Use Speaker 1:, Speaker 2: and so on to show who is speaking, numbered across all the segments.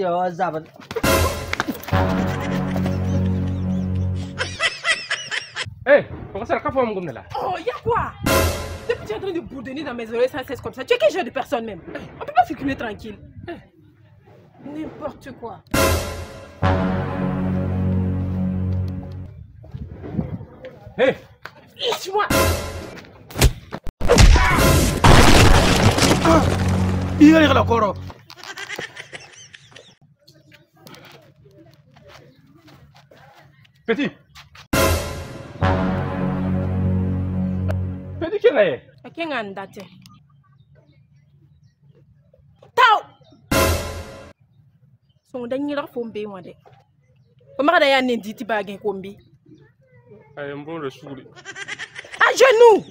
Speaker 1: peti o zabad.
Speaker 2: Eh, pourquoi ça la comme là
Speaker 3: Oh, y'a quoi? Depuis que tu es en train de bourdonner dans mes oreilles sans cesse comme ça, tu es quel genre de personne même? On peut pas circuler tranquille. N'importe quoi.
Speaker 2: Eh,
Speaker 3: Lâche-moi
Speaker 4: Iya ya la koro.
Speaker 2: Petit. Petit qui est
Speaker 3: A quem anda te? Tau! So dan yi rafo mbe mo de. Ko maka da ya ne diti bagin ko mbi.
Speaker 2: là un bon le sourire.
Speaker 3: À genoux!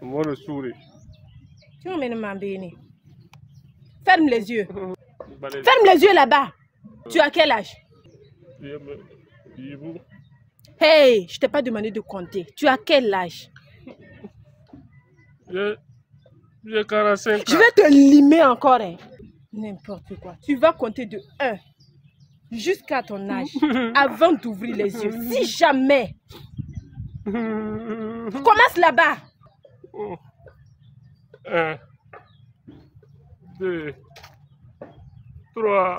Speaker 2: Bon le sourire.
Speaker 3: Tu m'emmènes ma béni. Ferme les yeux. Ferme les yeux là-bas. Tu as quel âge? Hey, je ne t'ai pas demandé de compter. Tu as quel âge?
Speaker 2: J'ai 45 ans.
Speaker 3: Je vais te limer encore. Hein. N'importe quoi. Tu vas compter de 1 jusqu'à ton âge avant d'ouvrir les yeux. Si jamais. Commence là-bas.
Speaker 4: 1, 2, 3.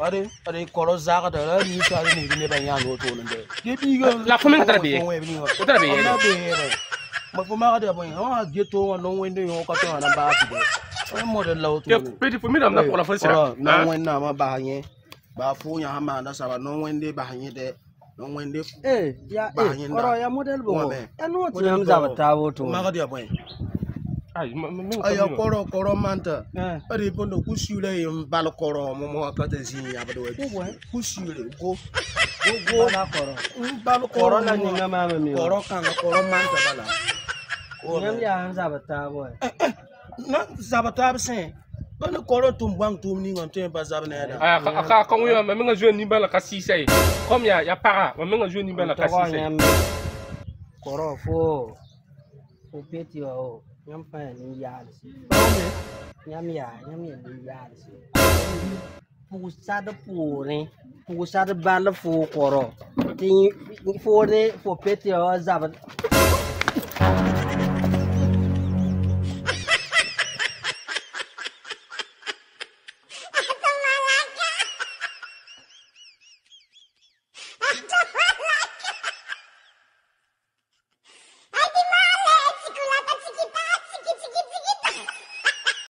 Speaker 4: Are are koro zaka da ra ni sa ni ne ba nya no to nde. Ke bi ga
Speaker 2: La famille tara be.
Speaker 4: O
Speaker 2: tara be ye.
Speaker 4: Na be ye. Ma fo ma ga da bo ha ge to no wende yo ka to na ba ti de. O mo de lawo to.
Speaker 2: Eh, petit, faut mettre dans la pour la foutaire.
Speaker 4: Koro no
Speaker 2: Hein?
Speaker 4: wen na ma ba nye. Ba fu nya ha ma da sa ba no wende ba nye de. No wende
Speaker 1: Eh, ya
Speaker 4: Ba
Speaker 1: eh,
Speaker 4: hinda.
Speaker 1: koro ya model bo.
Speaker 4: Wabe.
Speaker 1: Ya no ti am zabad ta bo to.
Speaker 4: ma ga da bo.
Speaker 2: Aïe, ma- ma- ma-
Speaker 4: aya kɔrɔ kɔrɔ manta. Ade bondo kusiure ye bal kɔrɔ momo akata si abado wa eh? kusiure go. Go go.
Speaker 1: Bal kɔrɔ
Speaker 4: mm,
Speaker 1: bal
Speaker 4: kɔrɔ
Speaker 1: la ni ngama ma mi
Speaker 4: kɔrɔ kan kɔrɔ manta bala.
Speaker 1: Nyam ya han zabata boy eh.
Speaker 4: eh, na zabata bsen bana kɔrɔ tum bang tum ni ngam tem ba zabana ya a
Speaker 2: ah, ka ka ngwe ma menga jwe ni bala ka sisai kom ya ya para ma menga jwe ni bala ka
Speaker 1: sisai kɔrɔ fo. O peti wa o. Nyam fa ni ya si. Nyam ya, nyam ya ni ya si. Pusa da pure. Pusa da bala fo koro. Ti fo ne fo peti o zabad